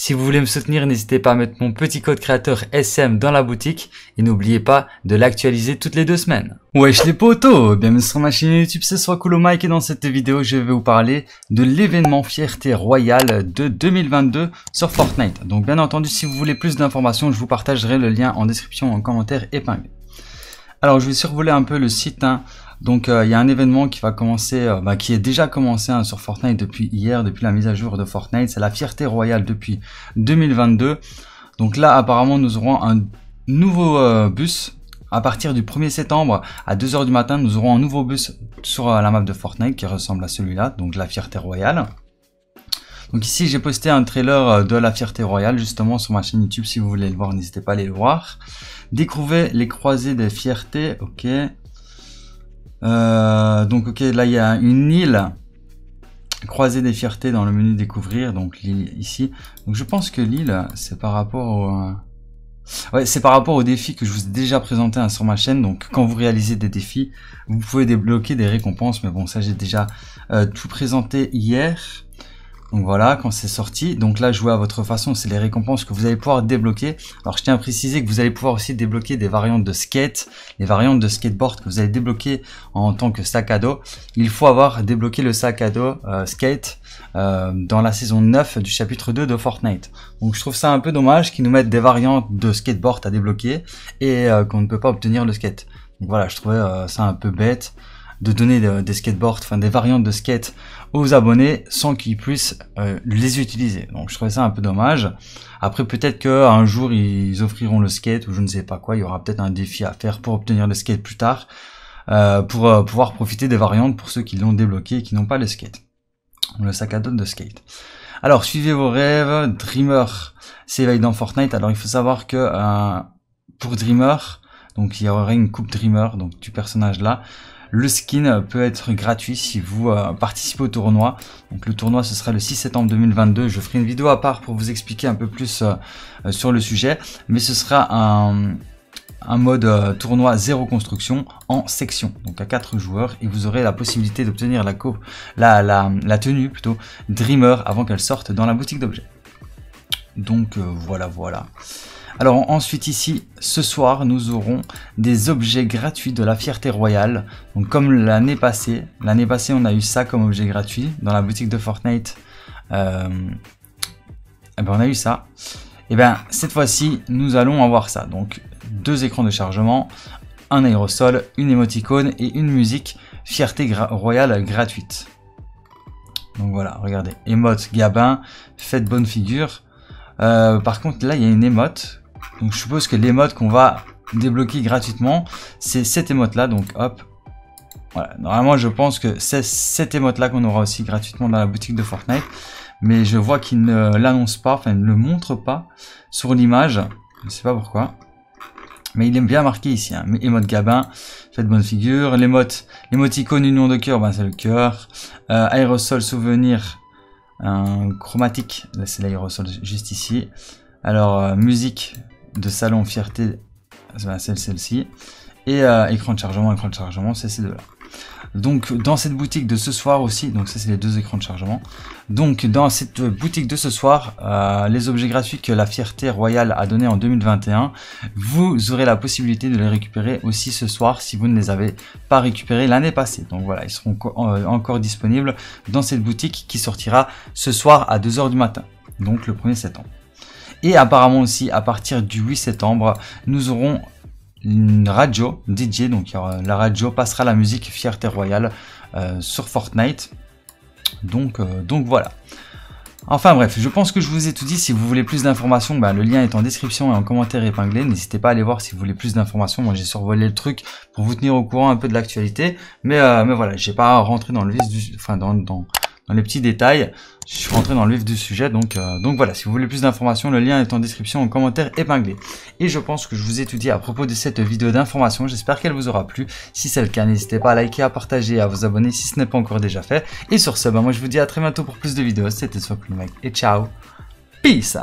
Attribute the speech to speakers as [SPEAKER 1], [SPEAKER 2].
[SPEAKER 1] Si vous voulez me soutenir, n'hésitez pas à mettre mon petit code créateur SM dans la boutique et n'oubliez pas de l'actualiser toutes les deux semaines. Wesh les potos, bienvenue sur ma chaîne YouTube, c'est Swakolo Mike et dans cette vidéo je vais vous parler de l'événement Fierté Royale de 2022 sur Fortnite. Donc bien entendu si vous voulez plus d'informations, je vous partagerai le lien en description en commentaire épinglé. Alors je vais survoler un peu le site, hein. Donc euh, il y a un événement qui va commencer, euh, bah, qui est déjà commencé hein, sur Fortnite depuis hier, depuis la mise à jour de Fortnite. C'est la fierté royale depuis 2022. Donc là apparemment nous aurons un nouveau euh, bus. À partir du 1er septembre à 2h du matin, nous aurons un nouveau bus sur la map de Fortnite qui ressemble à celui-là, donc la fierté royale. Donc ici j'ai posté un trailer de la fierté royale justement sur ma chaîne YouTube. Si vous voulez le voir, n'hésitez pas à aller le voir. Découvrez les croisées des fiertés, ok. Euh, donc ok, là il y a une île croisée des fiertés dans le menu découvrir, donc l'île ici. Donc je pense que l'île, c'est par rapport au... Ouais, c'est par rapport aux défis que je vous ai déjà présenté hein, sur ma chaîne. Donc, quand vous réalisez des défis, vous pouvez débloquer des récompenses. Mais bon, ça, j'ai déjà euh, tout présenté hier. Donc voilà, quand c'est sorti. Donc là, jouer à votre façon, c'est les récompenses que vous allez pouvoir débloquer. Alors je tiens à préciser que vous allez pouvoir aussi débloquer des variantes de skate, les variantes de skateboard que vous allez débloquer en tant que sac à dos. Il faut avoir débloqué le sac à dos euh, skate euh, dans la saison 9 du chapitre 2 de Fortnite. Donc je trouve ça un peu dommage qu'ils nous mettent des variantes de skateboard à débloquer et euh, qu'on ne peut pas obtenir le skate. Donc voilà, je trouvais ça un peu bête de donner des skateboards, enfin des variantes de skate aux abonnés sans qu'ils puissent euh, les utiliser. Donc je trouvais ça un peu dommage. Après peut-être qu'un jour ils offriront le skate ou je ne sais pas quoi, il y aura peut-être un défi à faire pour obtenir le skate plus tard, euh, pour euh, pouvoir profiter des variantes pour ceux qui l'ont débloqué et qui n'ont pas le skate. Le sac à dos de skate. Alors suivez vos rêves, Dreamer s'éveille dans Fortnite. Alors il faut savoir que pour Dreamer, donc il y aurait une coupe Dreamer, donc du personnage là. Le skin peut être gratuit si vous euh, participez au tournoi. Donc le tournoi ce sera le 6 septembre 2022. Je ferai une vidéo à part pour vous expliquer un peu plus euh, euh, sur le sujet. Mais ce sera un, mode tournoi zéro construction en section, donc à 4 joueurs, et vous aurez la possibilité d'obtenir la, la, tenue plutôt Dreamer avant qu'elle sorte dans la boutique d'objets. Donc voilà, voilà. Alors ensuite ici, ce soir, nous aurons des objets gratuits de la Fierté Royale. Donc comme l'année passée, l'année passée on a eu ça comme objet gratuit dans la boutique de Fortnite. Euh, eh ben on a eu ça. Et eh bien cette fois-ci, nous allons avoir ça. Donc deux écrans de chargement, un aérosol, une émoticône et une musique Fierté Royale gratuite. Donc voilà, regardez, émote Gabin, faites bonne figure. Euh, par contre là il y a une émote donc je suppose que l'émote qu'on va débloquer gratuitement, c'est cette émote là. Donc hop. Voilà. Normalement je pense que c'est cette émote là qu'on aura aussi gratuitement dans la boutique de Fortnite. Mais je vois qu'il ne l'annonce pas, enfin il ne le montre pas sur l'image. Je ne sais pas pourquoi. Mais il est bien marqué ici. Hein. Émote Gabin, faites bonne figure. L'émote, l'émoticône union de cœur, ben c'est le cœur. Euh, aérosol souvenir, un chromatique, c'est l'aérosol juste ici. Alors euh, musique, de salon fierté, celle-ci. Et euh, écran de chargement, écran de chargement, c'est ces deux-là. Donc dans cette boutique de ce soir aussi, donc ça c'est les deux écrans de chargement. Donc dans cette boutique de ce soir, euh, les objets gratuits que la Fierté Royale a donné en 2021, vous aurez la possibilité de les récupérer aussi ce soir si vous ne les avez pas récupérés l'année passée. Donc voilà, ils seront euh, encore disponibles dans cette boutique qui sortira ce soir à 2h du matin, donc le 1er septembre. Et apparemment aussi, à partir du 8 septembre, nous aurons une radio DJ. Donc la radio passera la musique Fierté Royale euh, sur Fortnite. Donc, euh, donc voilà. Enfin bref, je pense que je vous ai tout dit. Si vous voulez plus d'informations, bah, le lien est en description et en commentaire épinglé. N'hésitez pas à aller voir si vous voulez plus d'informations. Moi j'ai survolé le truc pour vous tenir au courant un peu de l'actualité. Mais, euh, mais voilà, j'ai pas rentré dans le vif du... Enfin dans, dans, dans les petits détails. Je suis rentré dans le vif du sujet, donc, euh, donc voilà, si vous voulez plus d'informations, le lien est en description, en commentaire épinglé. Et je pense que je vous ai tout dit à propos de cette vidéo d'information, j'espère qu'elle vous aura plu. Si c'est le cas, n'hésitez pas à liker, à partager à vous abonner si ce n'est pas encore déjà fait. Et sur ce, bah, moi je vous dis à très bientôt pour plus de vidéos, c'était Swap mec et ciao, peace